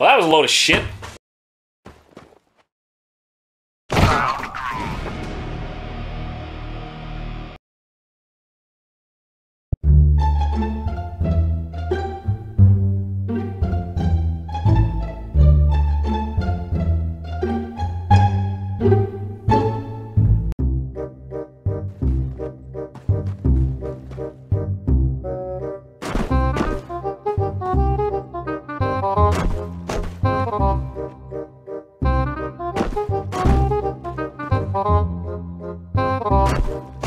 Well, that was a load of shit. Thank you.